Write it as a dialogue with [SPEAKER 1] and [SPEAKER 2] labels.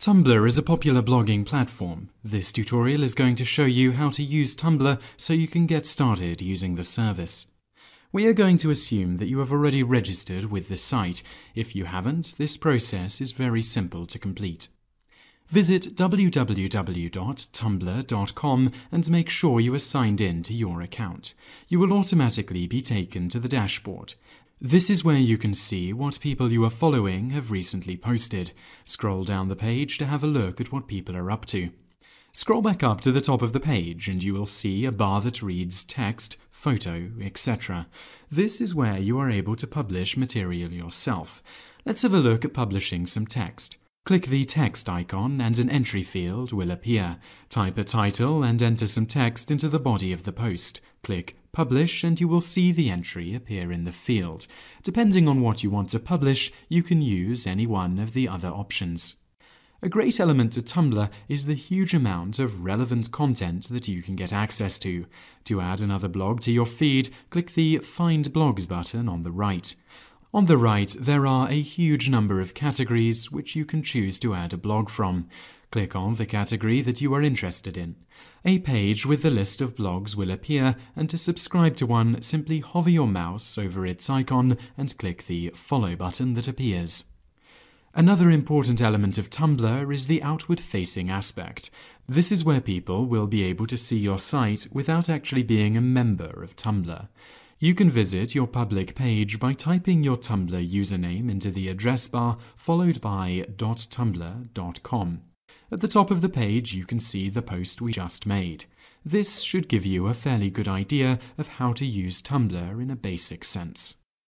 [SPEAKER 1] Tumblr is a popular blogging platform. This tutorial is going to show you how to use Tumblr so you can get started using the service. We are going to assume that you have already registered with the site. If you haven't, this process is very simple to complete. Visit www.tumblr.com and make sure you are signed in to your account. You will automatically be taken to the dashboard. This is where you can see what people you are following have recently posted. Scroll down the page to have a look at what people are up to. Scroll back up to the top of the page and you will see a bar that reads text, photo, etc. This is where you are able to publish material yourself. Let's have a look at publishing some text. Click the text icon and an entry field will appear. Type a title and enter some text into the body of the post. Click Publish and you will see the entry appear in the field. Depending on what you want to publish, you can use any one of the other options. A great element to Tumblr is the huge amount of relevant content that you can get access to. To add another blog to your feed, click the Find Blogs button on the right. On the right, there are a huge number of categories which you can choose to add a blog from. Click on the category that you are interested in. A page with the list of blogs will appear, and to subscribe to one, simply hover your mouse over its icon and click the Follow button that appears. Another important element of Tumblr is the outward facing aspect. This is where people will be able to see your site without actually being a member of Tumblr. You can visit your public page by typing your Tumblr username into the address bar followed by .tumblr.com. At the top of the page, you can see the post we just made. This should give you a fairly good idea of how to use Tumblr in a basic sense.